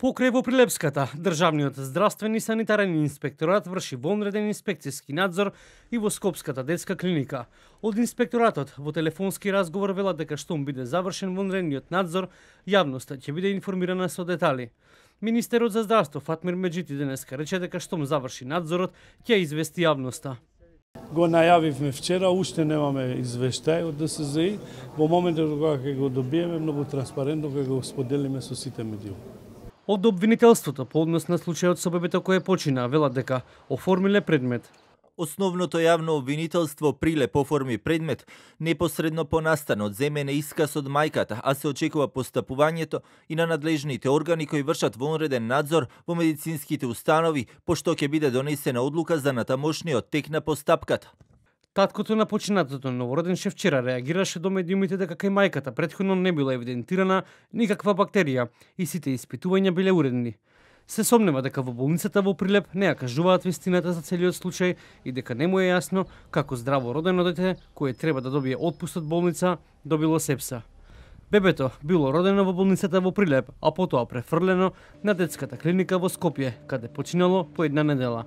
Покрај во Прилепската, Државниот здравствен и санитарен инспекторат врши вонреден инспекцијски надзор и во Скопската детска клиника. Од инспекторатот во телефонски разговор велат дека штом биде завршен вонредниот надзор, јавноста ќе биде информирана со детали. Министерот за здравство Фатмир Меджити денеска рече дека штом заврши надзорот, ќе извести јавноста. Го најавивме вчера, уште немаме извештај од ДСЗИ. Во моментот кога ќе го добиеме, многу транспарентно ќе го споделиме со сите медиуми. Од обвинителството по однос на случајот со бебето кое почина, велат дека оформиле предмет. Основното јавно обвинителство Прилеп оформи предмет непосредно по настанот земене исказ од мајката, а се очекува постапувањето и на надлежните органи кои вршат вонреден надзор во медицинските установи, пошто ќе биде донесена одлука за натамошниот тек на постапката. Таткото на починатото новороден шефчера реагираше до медиумите дека кај мајката предходно не била евидентирана никаква бактерија и сите испитувања биле уредни. Се сомнева дека во болницата во Прилеп не ја кажуваат вистината за целиот случај и дека не му е јасно како здраво родено дете кое треба да добие отпуст од болница добило сепса. Бебето било родено во болницата во Прилеп, а потоа префрлено на детската клиника во Скопје, каде починало по една недела.